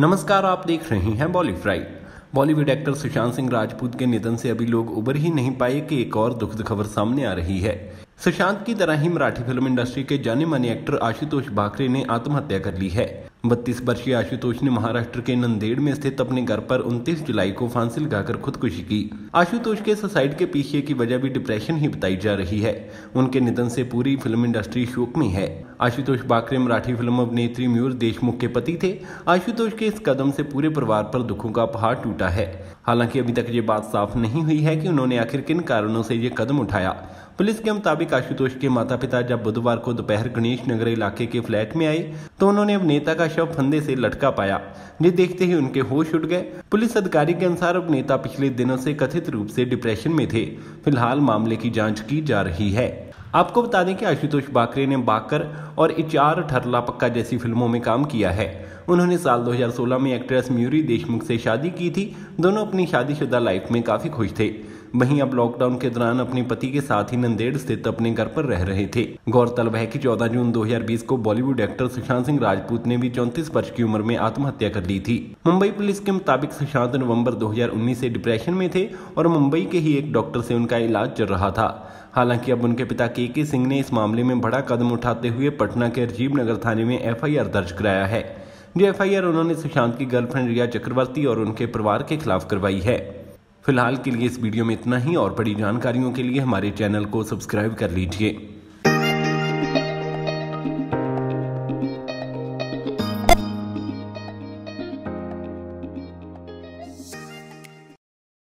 नमस्कार, आप देख रहे हैं Bollywood right Bollywood actor Sushant Singh Rajput के निधन से अभी लोग उबर ही नहीं पाए कि एक और दुखद खबर सामने आ रही है। सुशांत की तरह ही मराठी फ़िल्म इंडस्ट्री के जाने माने एक्टर आशुतोष बाकरे ने आत्महत्या कर ली है। बत्तीस वर्षीय आशुतोष ने महाराष्ट्र के नंदेड़ में स्थित अपने घर पर 29 जुलाई को फांसी लगाकर खुदकुशी की। आशुतोष के सुसाइड के पीछे की वजह भी डिप्रेशन ही बताई जा रही है। उनके निधन से पूरी फ़िल्म इंडस्ट्री शोक में है। आशुतोष बाकरे, मराठी फ़िल्म अभिनेत्री मयूर देशमुख के पति थे। आशुतोष के इस कदम से पूरे परिवार पर दुखों का पहाड़ टूटा है। हालाँकि अभी तक ये बात साफ़ नहीं हुई है कि उन्होंने आखिर किन कारणों से ये कदम उठाया। पुलिस के मुताबिक आशुतोष के माता पिता जब बुधवार को दोपहर गणेश नगर इलाके के फ्लैट में आए तो उन्होंने अभिनेता का शव फंदे से लटका पाया। जिसे देखते ही उनके होश उठ गए। पुलिस अधिकारी के अनुसार अभिनेता पिछले दिनों से कथित रूप से डिप्रेशन में थे। फ़िलहाल मामले की जाँच की जा रही है। आपको बता दें कि आशुतोष बाकरे ने बाकर और इचार ठरला पक्का जैसी फ़िल्मों में काम किया है। उन्होंने साल 2016 में एक्ट्रेस म्यूरी देशमुख से शादी की थी। दोनों अपनी शादीशुदा लाइफ में काफ़ी खुश थे। वहीं अब लॉकडाउन के दौरान अपने पति के साथ ही नंदेड़ स्थित अपने घर पर रह रहे थे। गौरतलब है कि 14 जून 2020 को बॉलीवुड एक्टर सुशांत सिंह राजपूत ने भी चौंतीस वर्ष की उम्र में आत्महत्या कर ली थी। मुंबई पुलिस के मुताबिक सुशांत नवंबर 2019 से डिप्रेशन में थे और मुंबई के ही एक डॉक्टर से उनका इलाज चल रहा था। हालाँकि अब उनके पिता के के सिंह ने इस मामले में बड़ा कदम उठाते हुए पटना के राजीव नगर थाने में एफआईआर दर्ज कराया है। जो एफआईआर उन्होंने सुशांत की गर्लफ्रेंड रिया चक्रवर्ती और उनके परिवार के खिलाफ करवाई है। फ़िलहाल के लिए इस वीडियो में इतना ही। और बड़ी जानकारियों के लिए हमारे चैनल को सब्सक्राइब कर लीजिए।